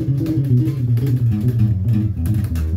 Thank you.